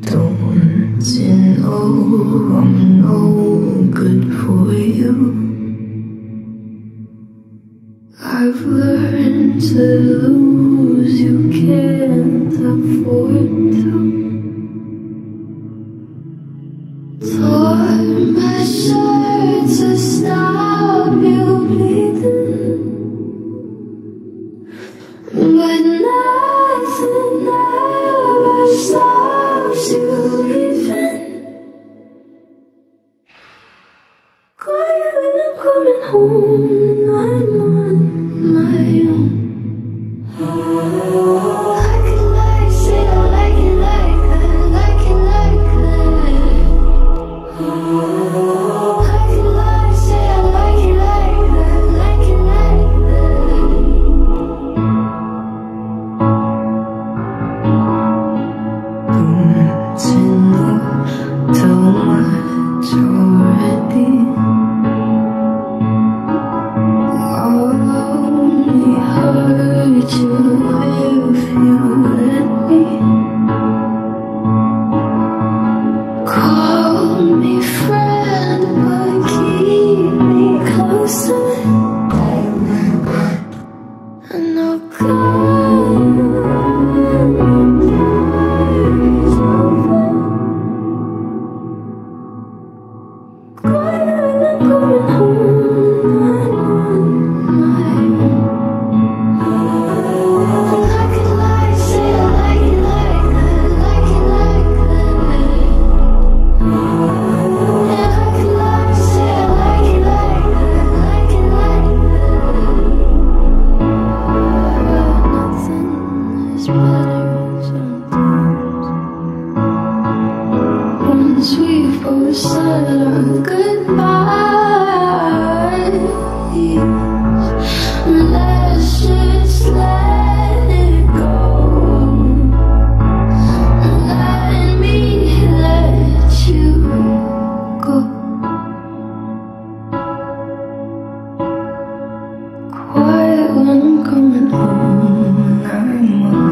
Don't you know I'm no good for you? I've learned to lose, you can't afford to. Tore my shirt to stop you bleeding, but nothing ever stops you leaving. Quiet when I'm coming home, I'm Call me friend, but keep me closer. 不能忘。